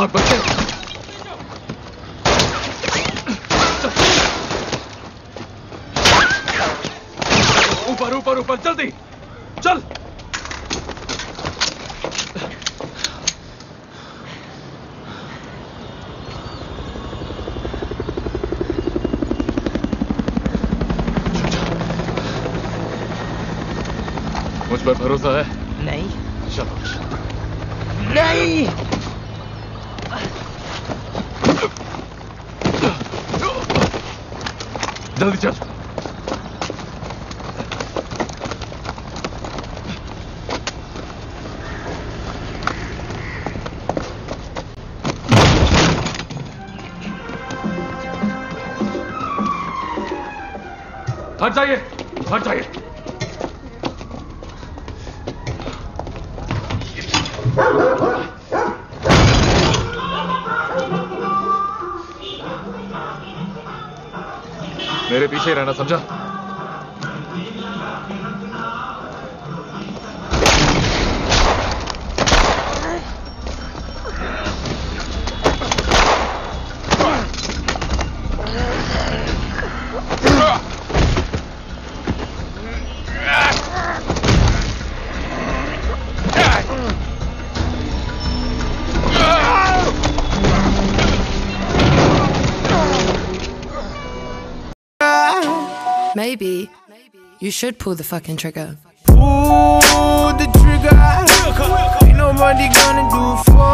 और बचे। ऊपर ऊपर ऊपर जल्दी। चल। मुझ पर भरोसा है? नहीं। चलो। नहीं। जल्दी चल हट जाइए हट जाइए मेरे पीछे रहना समझा? Maybe you should pull the fucking trigger. Pull the trigger. Ain't nobody gonna do for